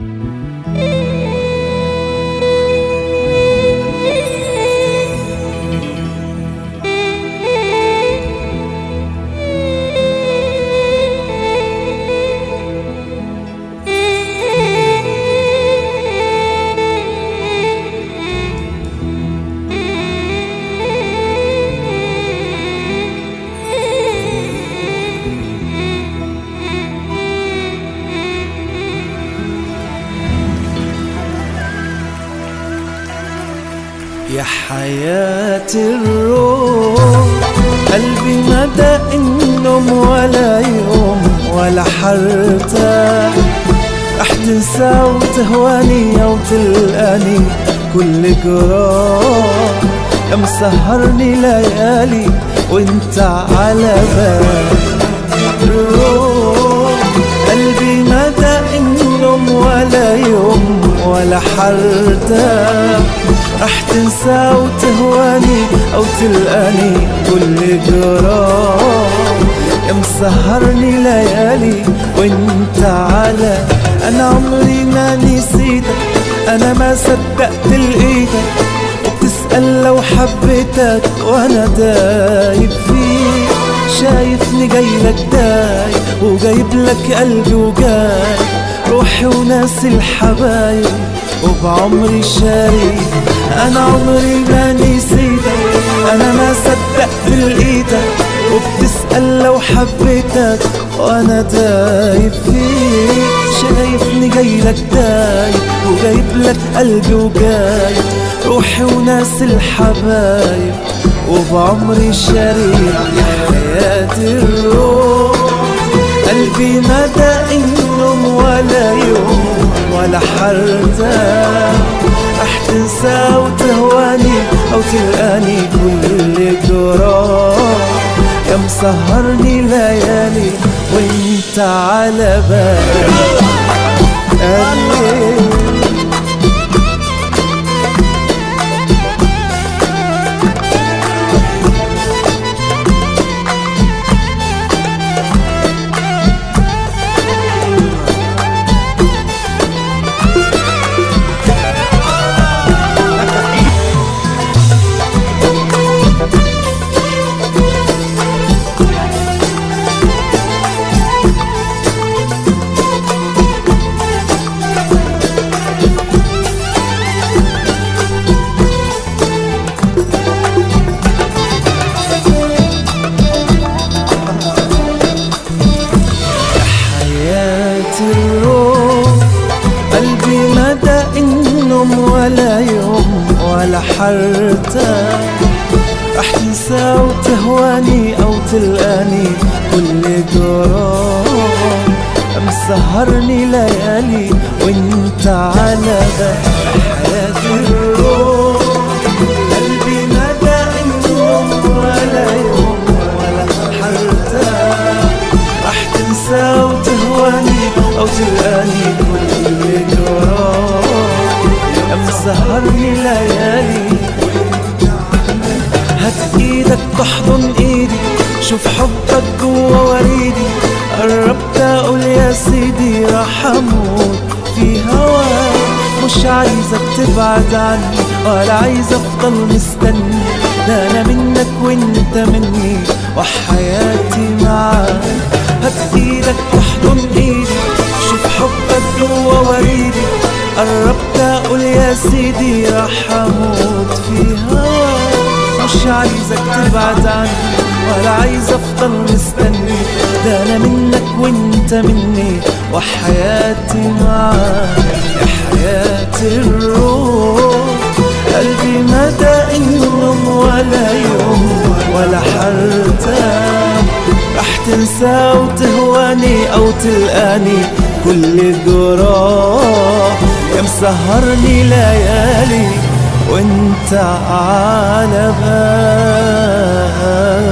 Música يا حياة الروح. قلبي مدى النوم ولا يوم ولا حرتاح رح تنسى وتهواني أو تلقاني كل جراح. يا مسهرني ليالي وانت على بالي ولا حرتاح رح تنسى وتهواني أو تلقاني كل جراح يا مسهرني ليالي وانت على. أنا عمري ما نسيتك أنا ما صدقت لقيتك. وبتسأل لو حبيتك وأنا دايب فيك. شايفني جايلك دايب وجايب لك قلبي وجاي. روحي وناسي الحبايب وبعمري شاري. أنا عمري ما نسيتك أنا ما صدقت لقيتك. وبتسأل لو حبيتك وأنا دايب فيك. شايفني جايلك دايب وجايب لك قلبي وجاي روحي وناس الحبايب وبعمري شريك يا حياة الروح قلبي مدى النوم ولا يوم ولا حرتاح رح تنسى وتهواني أو تلقاني كل جراح يا مسهرني ليالي وانت على بالي. رح تنسى وتهواني أو تلقاني. كل جراح مسهرني ليالي وانت على بالي حياة الروح. قلبي مدى النوم ولا يوم ولا تنسى وتهواني أو تلقاني. كل مسهرني ليالي. شوف حبك جوا وريدي قربت أقول يا سيدي راح أموت في هواك مش عايزك تبعد عني ولا عايز أفضل مستني. ده أنا منك وإنت مني وحياتي معاك. هات إيدك تحضن ايدي شوف حبك جوا وريدي. قربت أقول يا سيدي راح أموت في هواك مش عايزك تبعد عني. ولا عايز أفضل مستني. ده أنا منك وأنت مني وحياتي معاك يا حياة الروح. قلبي مدى النوم ولا يوم ولا حرتاح رح تنسى وتهواني أو تلقاني كل جراح. يا مسهرني ليالي وأنت على بالي